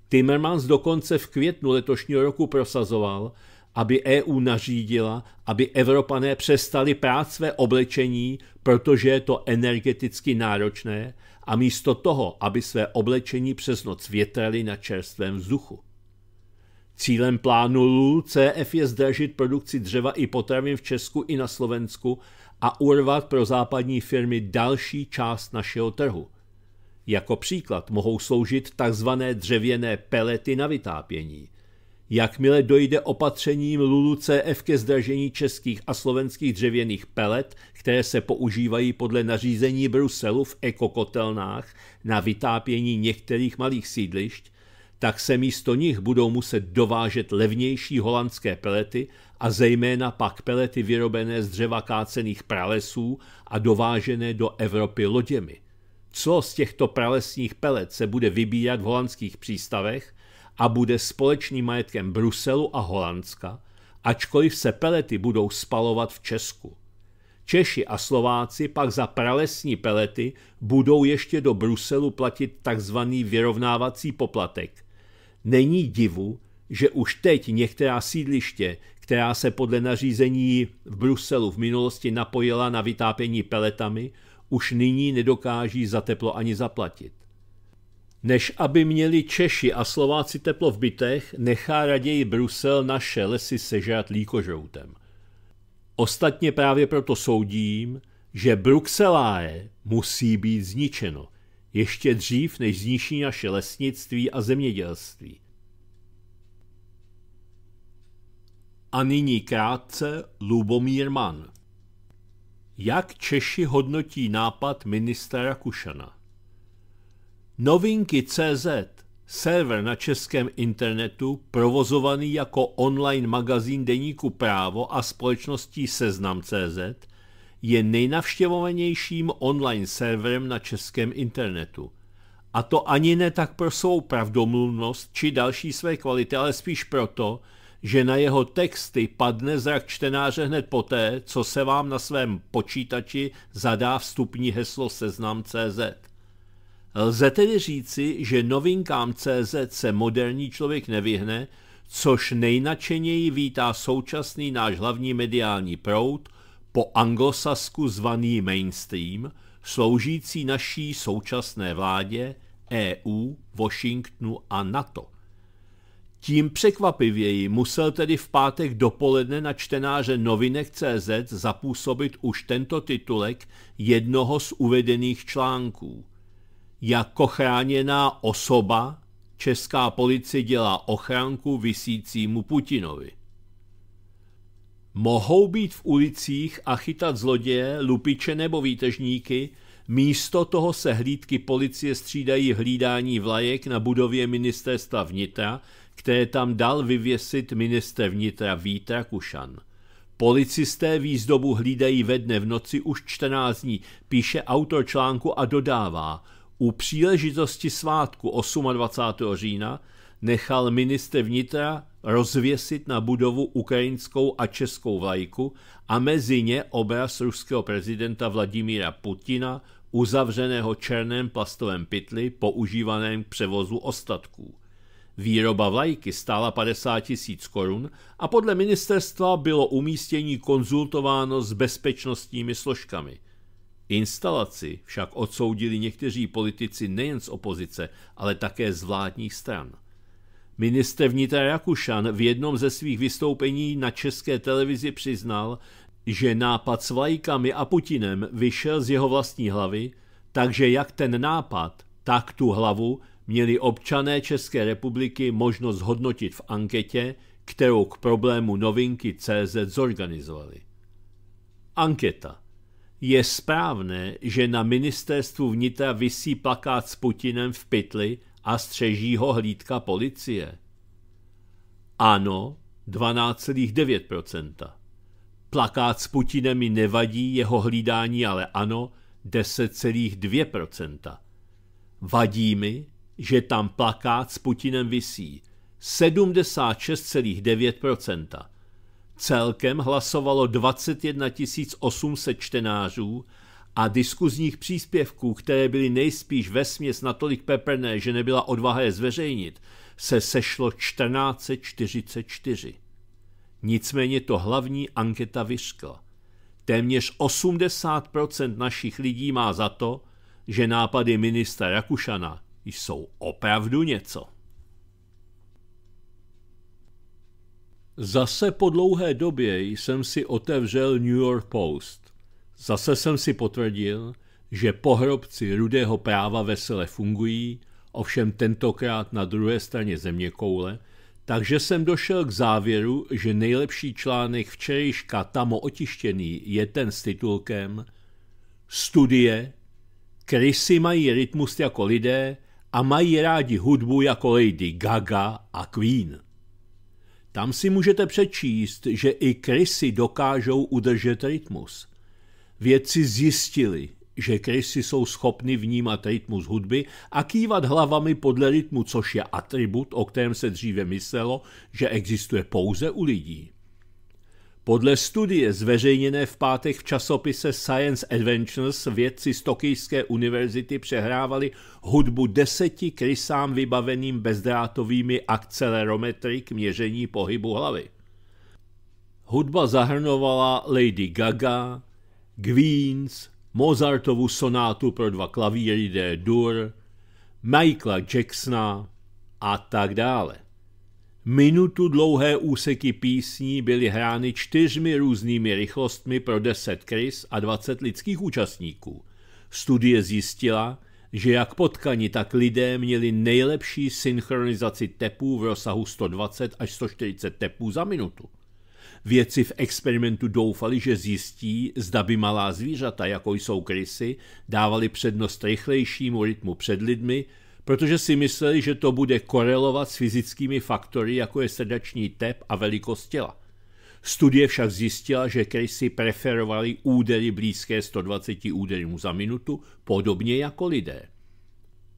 Speaker 1: Timmermans dokonce v květnu letošního roku prosazoval, aby EU nařídila, aby Evropané přestali prát své oblečení, protože je to energeticky náročné, a místo toho, aby své oblečení přes noc větrali na čerstvém vzduchu. Cílem plánu LUL CF je zdražit produkci dřeva i potravin v Česku i na Slovensku a urvat pro západní firmy další část našeho trhu. Jako příklad mohou sloužit tzv. dřevěné pelety na vytápění. Jakmile dojde opatřením LULU CF ke zdražení českých a slovenských dřevěných pelet, které se používají podle nařízení Bruselu v ekokotelnách na vytápění některých malých sídlišť, tak se místo nich budou muset dovážet levnější holandské pelety a zejména pak pelety vyrobené z dřeva kácených pralesů a dovážené do Evropy loděmi. Co z těchto pralesních pelet se bude vybírat v holandských přístavech a bude společným majetkem Bruselu a Holandska, ačkoliv se pelety budou spalovat v Česku. Češi a Slováci pak za pralesní pelety budou ještě do Bruselu platit takzvaný vyrovnávací poplatek – Není divu, že už teď některá sídliště, která se podle nařízení v Bruselu v minulosti napojila na vytápění peletami, už nyní nedokáží za teplo ani zaplatit. Než aby měli Češi a Slováci teplo v bytech, nechá raději Brusel naše lesy sežrat líkožroutem. Ostatně právě proto soudím, že Bruxeláre musí být zničeno – ještě dřív, než zničí naše lesnictví a zemědělství. A nyní krátce Lubomír Mann. Jak Češi hodnotí nápad ministra Rakušana? Novinky CZ, server na českém internetu, provozovaný jako online magazín deníku Právo a společností Seznam.cz, je nejnavštěvovanějším online serverem na českém internetu. A to ani ne tak pro svou pravdomluvnost či další své kvality, ale spíš proto, že na jeho texty padne zrak čtenáře hned poté, co se vám na svém počítači zadá vstupní heslo seznam.cz. Lze tedy říci, že novinkám CZ se moderní člověk nevyhne, což nejnačeněji vítá současný náš hlavní mediální proud – po anglosasku zvaný mainstream, sloužící naší současné vládě, EU, Washingtonu a NATO. Tím překvapivěji musel tedy v pátek dopoledne na čtenáře novinek CZ zapůsobit už tento titulek jednoho z uvedených článků. Jako chráněná osoba česká policie dělá ochránku vysícímu Putinovi. Mohou být v ulicích a chytat zloděje, lupiče nebo výtežníky, místo toho se hlídky policie střídají hlídání vlajek na budově ministerstva vnitra, které tam dal vyvěsit minister vnitra Vítra Kušan. Policisté výzdobu hlídají ve dne v noci už 14 dní, píše autor článku a dodává, u příležitosti svátku 28. října nechal minister vnitra rozvěsit na budovu ukrajinskou a českou vlajku a mezi ně obraz ruského prezidenta Vladimíra Putina uzavřeného černém plastovém pytli používaném k převozu ostatků. Výroba vlajky stála 50 tisíc korun a podle ministerstva bylo umístění konzultováno s bezpečnostními složkami. Instalaci však odsoudili někteří politici nejen z opozice, ale také z vládních stran. Minister vnitra Rakušan v jednom ze svých vystoupení na české televizi přiznal, že nápad s vlajkami a Putinem vyšel z jeho vlastní hlavy, takže jak ten nápad, tak tu hlavu měli občané České republiky možnost hodnotit v anketě, kterou k problému novinky CZ zorganizovali. Anketa. Je správné, že na ministerstvu vnitra visí plakát s Putinem v pytli a střeží ho hlídka policie? Ano, 12,9%. Plakát s Putinem mi nevadí, jeho hlídání ale ano, 10,2%. Vadí mi, že tam plakát s Putinem visí 76,9%. Celkem hlasovalo 21 800 čtenářů a diskuzních příspěvků, které byly nejspíš vesměs natolik peprné, že nebyla odvaha je zveřejnit, se sešlo 1444. Nicméně to hlavní anketa vyškla. Téměř 80% našich lidí má za to, že nápady ministra Rakušana jsou opravdu něco. Zase po dlouhé době jsem si otevřel New York Post. Zase jsem si potvrdil, že pohrobci rudého práva vesele fungují, ovšem tentokrát na druhé straně země koule, takže jsem došel k závěru, že nejlepší článek včerejška tamo otištěný je ten s titulkem Studie Krysy mají rytmus jako lidé a mají rádi hudbu jako Lady Gaga a Queen. Tam si můžete přečíst, že i krysy dokážou udržet rytmus. Vědci zjistili, že krysy jsou schopny vnímat rytmus hudby a kývat hlavami podle rytmu, což je atribut, o kterém se dříve myslelo, že existuje pouze u lidí. Podle studie zveřejněné v pátek v časopise Science Adventures vědci z Tokijské univerzity přehrávali hudbu deseti krysám vybaveným bezdrátovými akcelerometry k měření pohybu hlavy. Hudba zahrnovala Lady Gaga, Queens, Mozartovu sonátu pro dva klavíry D-dur, Michaela Jacksona a tak dále. Minutu dlouhé úseky písní byly hrány čtyřmi různými rychlostmi pro 10 krys a 20 lidských účastníků. Studie zjistila, že jak potkani, tak lidé měli nejlepší synchronizaci tepů v rozsahu 120 až 140 tepů za minutu. Vědci v experimentu doufali, že zjistí, zda by malá zvířata, jako jsou krysy, dávali přednost rychlejšímu rytmu před lidmi, protože si mysleli, že to bude korelovat s fyzickými faktory, jako je srdeční tep a velikost těla. Studie však zjistila, že krysy preferovali údery blízké 120 úderům za minutu, podobně jako lidé.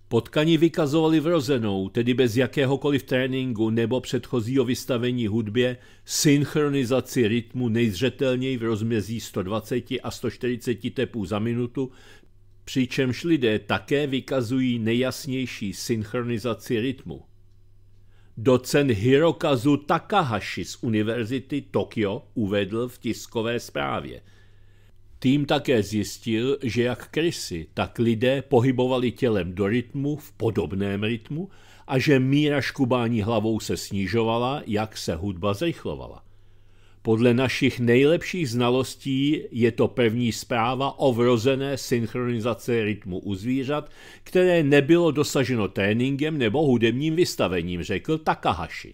Speaker 1: Potkani vykazovali vrozenou, tedy bez jakéhokoliv tréninku nebo předchozího vystavení hudbě, synchronizaci rytmu nejzřetelněji v rozmezí 120 a 140 tepů za minutu, přičemž lidé také vykazují nejasnější synchronizaci rytmu. Docent Hirokazu Takahashi z Univerzity Tokio uvedl v tiskové zprávě – Tým také zjistil, že jak krysy, tak lidé pohybovali tělem do rytmu v podobném rytmu a že míra škubání hlavou se snižovala, jak se hudba zrychlovala. Podle našich nejlepších znalostí je to první zpráva o vrozené synchronizaci rytmu u zvířat, které nebylo dosaženo tréninkem nebo hudebním vystavením, řekl Takahashi.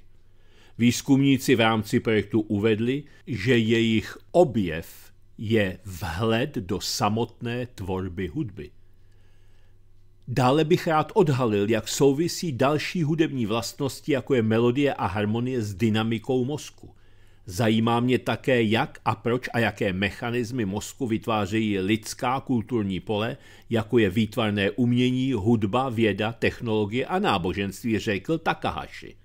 Speaker 1: Výzkumníci v rámci projektu uvedli, že jejich objev je vhled do samotné tvorby hudby. Dále bych rád odhalil, jak souvisí další hudební vlastnosti, jako je melodie a harmonie s dynamikou mozku. Zajímá mě také, jak a proč a jaké mechanismy mozku vytvářejí lidská kulturní pole, jako je výtvarné umění, hudba, věda, technologie a náboženství, řekl Takahashi.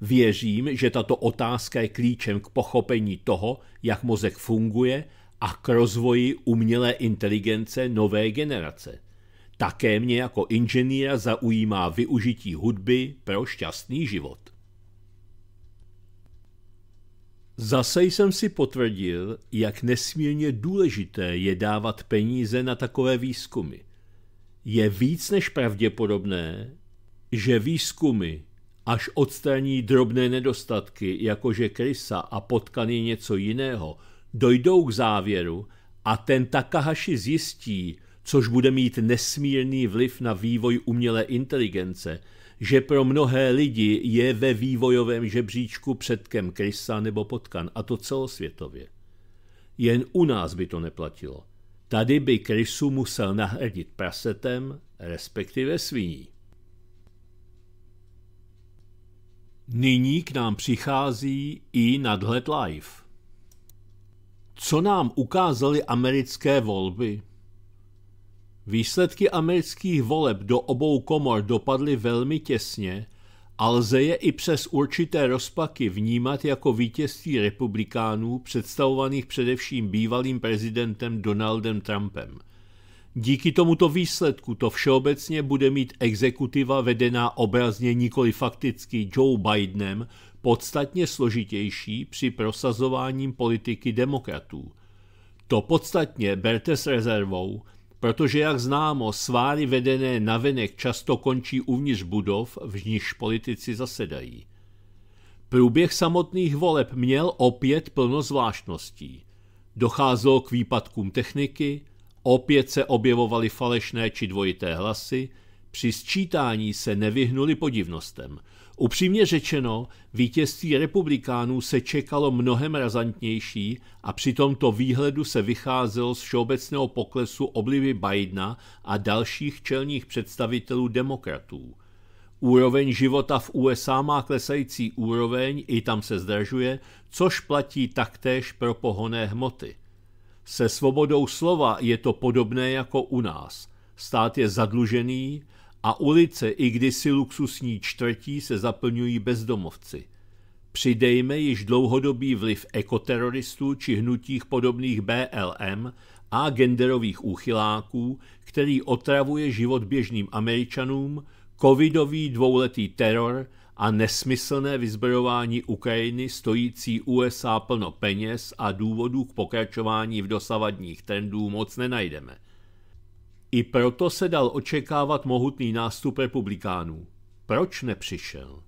Speaker 1: Věřím, že tato otázka je klíčem k pochopení toho, jak mozek funguje a k rozvoji umělé inteligence nové generace. Také mě jako inženýra zaujímá využití hudby pro šťastný život. Zase jsem si potvrdil, jak nesmírně důležité je dávat peníze na takové výzkumy. Je víc než pravděpodobné, že výzkumy, až odstraní drobné nedostatky, jakože krysa a potkaný něco jiného, dojdou k závěru a ten Takahashi zjistí, což bude mít nesmírný vliv na vývoj umělé inteligence, že pro mnohé lidi je ve vývojovém žebříčku předkem krysa nebo potkan, a to celosvětově. Jen u nás by to neplatilo. Tady by krysu musel nahradit prasetem, respektive sviní. Nyní k nám přichází i nadhled live. Co nám ukázaly americké volby? Výsledky amerických voleb do obou komor dopadly velmi těsně a lze je i přes určité rozpaky vnímat jako vítězství republikánů představovaných především bývalým prezidentem Donaldem Trumpem. Díky tomuto výsledku to všeobecně bude mít exekutiva vedená obrazně nikoli fakticky Joe Bidenem podstatně složitější při prosazování politiky demokratů. To podstatně berte s rezervou, protože jak známo, sváry vedené navenek často končí uvnitř budov, v nichž politici zasedají. Průběh samotných voleb měl opět plno zvláštností. Docházelo k výpadkům techniky, opět se objevovaly falešné či dvojité hlasy, při sčítání se nevyhnuli podivnostem. Upřímně řečeno, vítězství republikánů se čekalo mnohem razantnější a při tomto výhledu se vycházelo z všeobecného poklesu oblivy Bidena a dalších čelních představitelů demokratů. Úroveň života v USA má klesající úroveň, i tam se zdražuje, což platí taktéž pro pohonné hmoty. Se svobodou slova je to podobné jako u nás. Stát je zadlužený, a ulice i kdysi luxusní čtvrtí se zaplňují bezdomovci. Přidejme již dlouhodobý vliv ekoteroristů či hnutích podobných BLM a genderových úchyláků, který otravuje život běžným Američanům, covidový dvouletý teror a nesmyslné vyzbrojování Ukrajiny stojící USA plno peněz a důvodů k pokračování v dosavadních trendů moc nenajdeme – i proto se dal očekávat mohutný nástup republikánů. Proč nepřišel?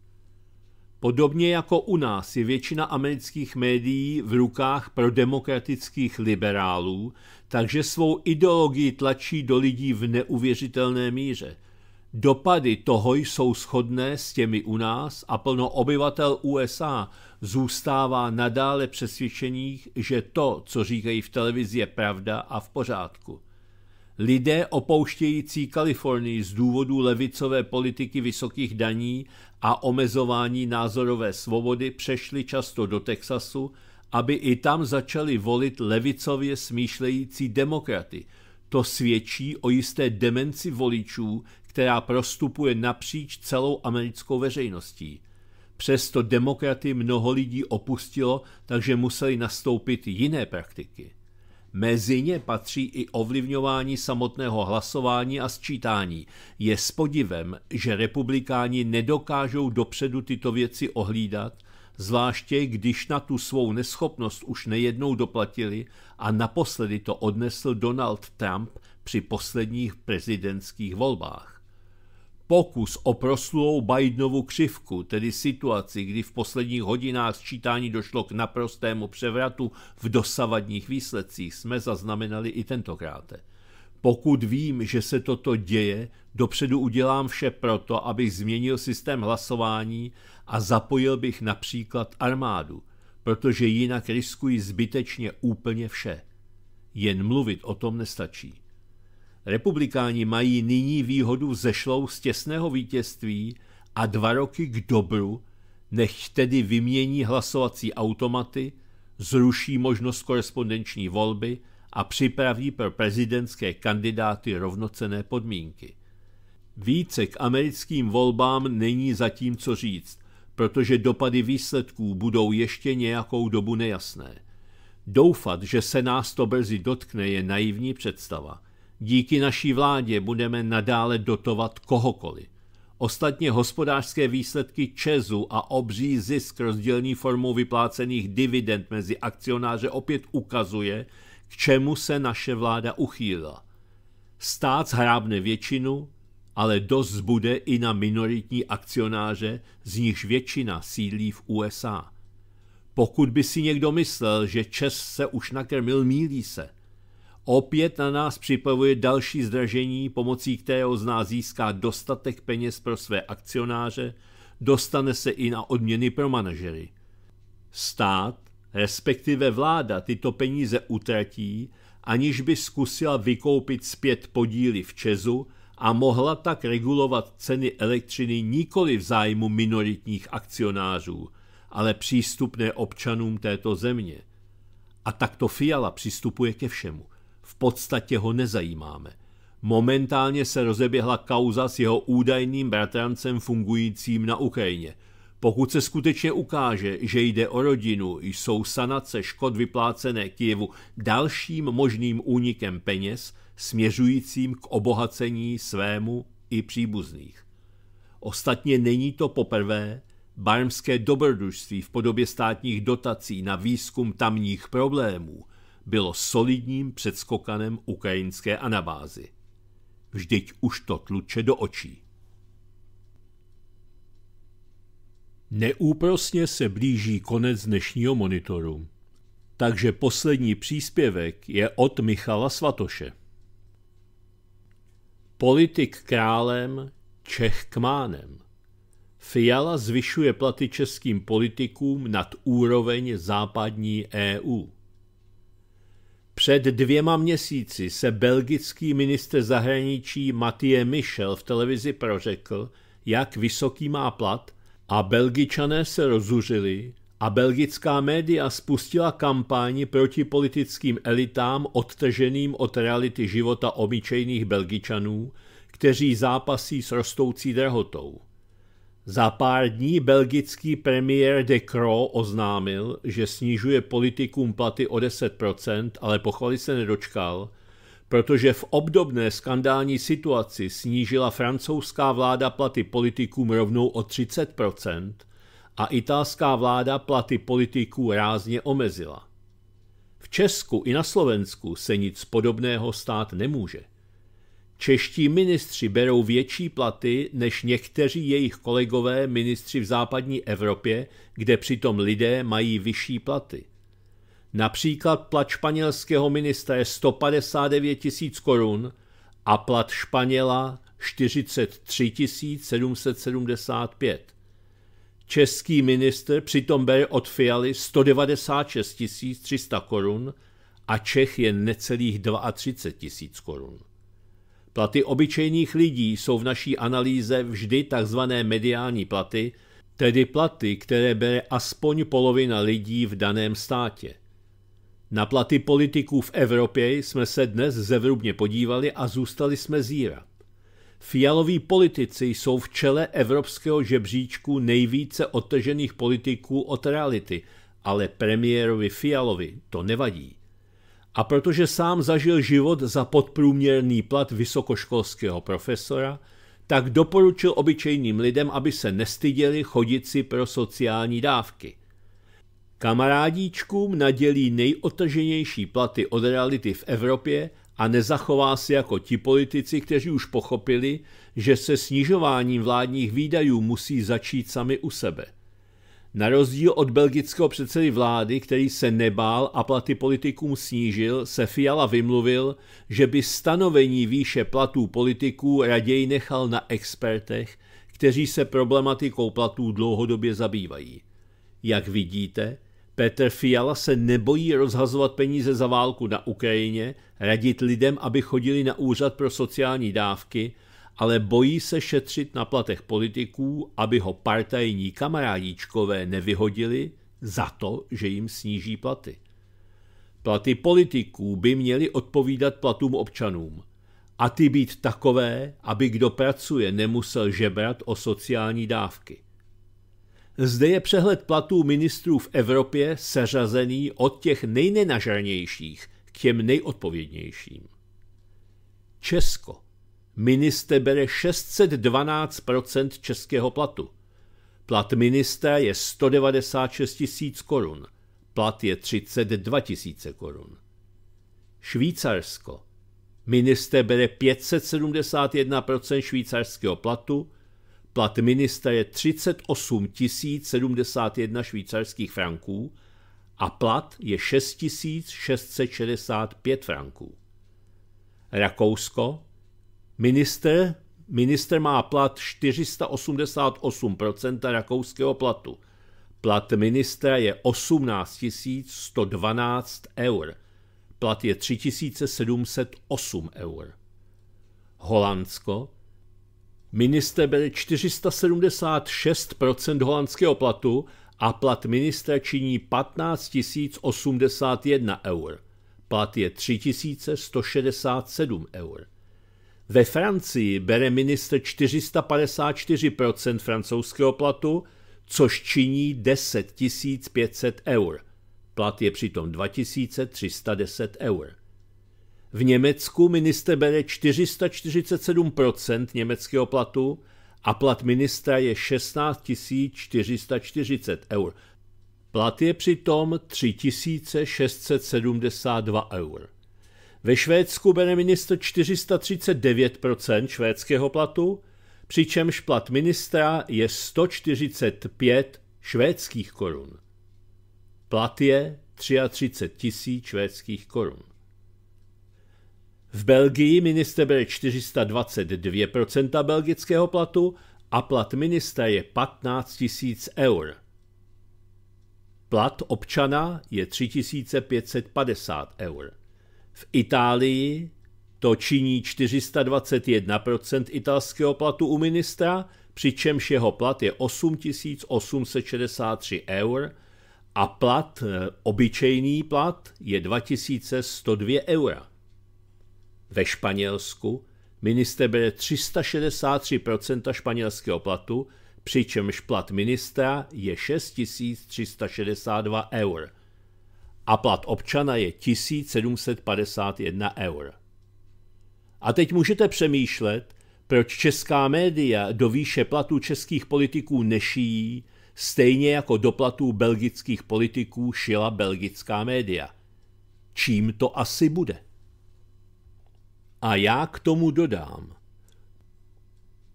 Speaker 1: Podobně jako u nás je většina amerických médií v rukách pro demokratických liberálů, takže svou ideologii tlačí do lidí v neuvěřitelné míře. Dopady toho jsou shodné s těmi u nás a plno obyvatel USA zůstává nadále přesvědčených, že to, co říkají v televizi, je pravda a v pořádku. Lidé opouštějící Kalifornii z důvodu levicové politiky vysokých daní a omezování názorové svobody přešli často do Texasu, aby i tam začali volit levicově smýšlející demokraty. To svědčí o jisté demenci voličů, která prostupuje napříč celou americkou veřejností. Přesto demokraty mnoho lidí opustilo, takže museli nastoupit jiné praktiky. Mezi ně patří i ovlivňování samotného hlasování a sčítání. Je s podivem, že republikáni nedokážou dopředu tyto věci ohlídat, zvláště když na tu svou neschopnost už nejednou doplatili a naposledy to odnesl Donald Trump při posledních prezidentských volbách. Pokus o proslulou Bidenovu křivku, tedy situaci, kdy v posledních hodinách sčítání došlo k naprostému převratu v dosavadních výsledcích, jsme zaznamenali i tentokrát. Pokud vím, že se toto děje, dopředu udělám vše proto, abych změnil systém hlasování a zapojil bych například armádu, protože jinak riskuji zbytečně úplně vše. Jen mluvit o tom nestačí. Republikáni mají nyní výhodu zešlou z těsného vítězství a dva roky k dobru, nech tedy vymění hlasovací automaty, zruší možnost korespondenční volby a připraví pro prezidentské kandidáty rovnocené podmínky. Více k americkým volbám není zatím co říct, protože dopady výsledků budou ještě nějakou dobu nejasné. Doufat, že se nás to brzy dotkne, je naivní představa – Díky naší vládě budeme nadále dotovat kohokoliv. Ostatně hospodářské výsledky Česu a obří zisk rozdělení formou vyplácených dividend mezi akcionáře opět ukazuje, k čemu se naše vláda uchýlila. Stát zhrábne většinu, ale dost zbude i na minoritní akcionáře, z nichž většina sídlí v USA. Pokud by si někdo myslel, že Čes se už nakrmil, mílí se – Opět na nás připravuje další zdražení, pomocí kterého z nás získá dostatek peněz pro své akcionáře, dostane se i na odměny pro manažery. Stát, respektive vláda, tyto peníze utratí, aniž by zkusila vykoupit zpět podíly v Česu a mohla tak regulovat ceny elektřiny nikoli v zájmu minoritních akcionářů, ale přístupné občanům této země. A takto Fiala přistupuje ke všemu podstatě ho nezajímáme. Momentálně se rozeběhla kauza s jeho údajným bratrancem fungujícím na Ukrajině. Pokud se skutečně ukáže, že jde o rodinu, jsou sanace škod vyplácené Kijevu dalším možným únikem peněz, směřujícím k obohacení svému i příbuzných. Ostatně není to poprvé, barmské dobrodružství v podobě státních dotací na výzkum tamních problémů bylo solidním předskokanem ukrajinské anabázy. Vždyť už to tluče do očí. Neúprosně se blíží konec dnešního monitoru, takže poslední příspěvek je od Michala Svatoše. Politik králem, Čech kmánem. Fiala zvyšuje platy českým politikům nad úroveň západní EU. Před dvěma měsíci se belgický minister zahraničí Mathieu Michel v televizi prořekl, jak vysoký má plat a belgičané se rozuřili a belgická média spustila kampaň proti politickým elitám odtrženým od reality života obyčejných belgičanů, kteří zápasí s rostoucí drahotou. Za pár dní belgický premiér de Croo oznámil, že snižuje politikům platy o 10%, ale pochvaly se nedočkal, protože v obdobné skandální situaci snížila francouzská vláda platy politikům rovnou o 30% a italská vláda platy politiků rázně omezila. V Česku i na Slovensku se nic podobného stát nemůže. Čeští ministři berou větší platy než někteří jejich kolegové ministři v západní Evropě, kde přitom lidé mají vyšší platy. Například plat španělského ministra je 159 tisíc korun a plat Španěla 43 775. Český minister přitom bere od Fialy 196 300 korun a Čech je necelých 32 tisíc korun. Platy obyčejných lidí jsou v naší analýze vždy takzvané mediální platy, tedy platy, které bere aspoň polovina lidí v daném státě. Na platy politiků v Evropě jsme se dnes zevrubně podívali a zůstali jsme zírat. Fialoví politici jsou v čele evropského žebříčku nejvíce odtržených politiků od reality, ale premiérovi Fialovi to nevadí. A protože sám zažil život za podprůměrný plat vysokoškolského profesora, tak doporučil obyčejným lidem, aby se nestyděli chodit si pro sociální dávky. Kamarádíčkům nadělí nejotrženější platy od reality v Evropě a nezachová se jako ti politici, kteří už pochopili, že se snižováním vládních výdajů musí začít sami u sebe – na rozdíl od belgického předsedy vlády, který se nebál a platy politikům snížil, se Fiala vymluvil, že by stanovení výše platů politiků raději nechal na expertech, kteří se problematikou platů dlouhodobě zabývají. Jak vidíte, Petr Fiala se nebojí rozhazovat peníze za válku na Ukrajině, radit lidem, aby chodili na úřad pro sociální dávky ale bojí se šetřit na platech politiků, aby ho partajní kamarádíčkové nevyhodili za to, že jim sníží platy. Platy politiků by měly odpovídat platům občanům a ty být takové, aby kdo pracuje nemusel žebrat o sociální dávky. Zde je přehled platů ministrů v Evropě seřazený od těch nejnenažarnějších k těm nejodpovědnějším. Česko – Minister bere 612% českého platu. Plat ministra je 196 tisíc korun. Plat je 32 tisíce korun. Švýcarsko. Minister bere 571 švýcarského platu. Plat ministra je 38 071 švýcarských franků a plat je 6 665 franků. Rakousko Minister, minister má plat 488% rakouského platu. Plat ministra je 18 112 eur. Plat je 3708 eur. Holandsko. Minister bere 476% holandského platu a plat ministra činí 15 081 eur. Plat je 3167 eur. Ve Francii bere ministr 454% francouzského platu, což činí 10 500 eur. Plat je přitom 2310 eur. V Německu minister bere 447% německého platu a plat ministra je 16 440 eur. Plat je přitom 3672 eur. Ve Švédsku bere ministr 439% švédského platu, přičemž plat ministra je 145 švédských korun. Plat je 33 tisíc švédských korun. V Belgii minister bere 422% belgického platu a plat ministra je 15 tisíc eur. Plat občana je 3550 eur. V Itálii to činí 421% italského platu u ministra, přičemž jeho plat je 8863 eur a plat, eh, obyčejný plat, je 2102 eur. Ve Španělsku minister bere 363% španělského platu, přičemž plat ministra je 6362 eur a plat občana je 1751 eur. A teď můžete přemýšlet, proč česká média do výše platů českých politiků nešijí, stejně jako do platů belgických politiků šila belgická média. Čím to asi bude? A já k tomu dodám.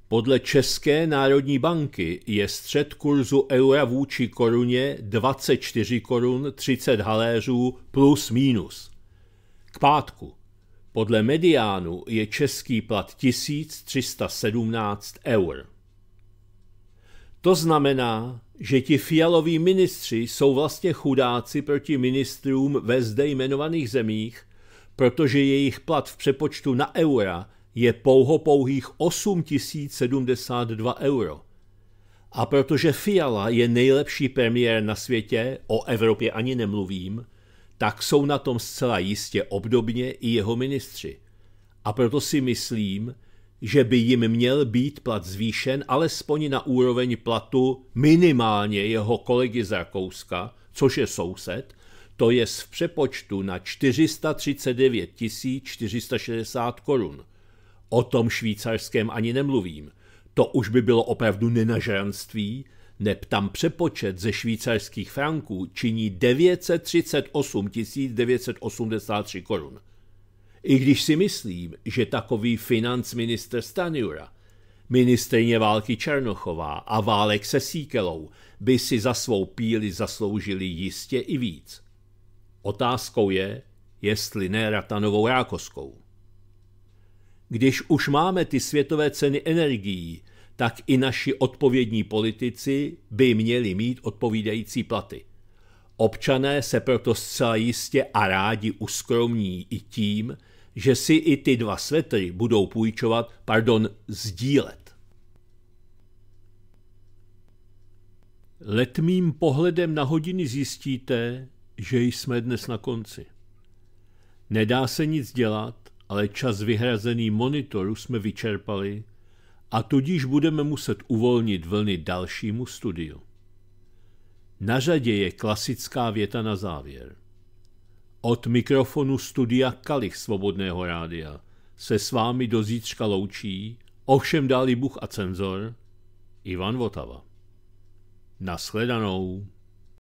Speaker 1: Podle České národní banky je střed kurzu eura vůči koruně 24 korun 30 haléřů plus minus. K pátku. Podle mediánu je český plat 1317 eur. To znamená, že ti fialoví ministři jsou vlastně chudáci proti ministrům ve zde jmenovaných zemích, protože jejich plat v přepočtu na eura je pouho pouhých 8072 euro. A protože Fiala je nejlepší premiér na světě, o Evropě ani nemluvím, tak jsou na tom zcela jistě obdobně i jeho ministři. A proto si myslím, že by jim měl být plat zvýšen alespoň na úroveň platu minimálně jeho kolegy z Rakouska, což je soused, to je v přepočtu na 439 460 korun. O tom švýcarském ani nemluvím. To už by bylo opravdu nenažranství, neb tam přepočet ze švýcarských franků činí 938 983 korun. I když si myslím, že takový financ minister Stanjura, ministrně války Černochová a válek se Síkelou by si za svou píli zasloužili jistě i víc. Otázkou je, jestli ne Ratanovou Rákoskou. Když už máme ty světové ceny energií, tak i naši odpovědní politici by měli mít odpovídající platy. Občané se proto zcela jistě a rádi uskromní i tím, že si i ty dva svetry budou půjčovat, pardon, sdílet. Letmým pohledem na hodiny zjistíte, že jsme dnes na konci. Nedá se nic dělat, ale čas vyhrazený monitoru jsme vyčerpali a tudíž budeme muset uvolnit vlny dalšímu studiu. Na řadě je klasická věta na závěr. Od mikrofonu studia Kalich Svobodného rádia se s vámi do zítřka loučí, ovšem dáli Bůh a cenzor, Ivan Votava. Naschledanou.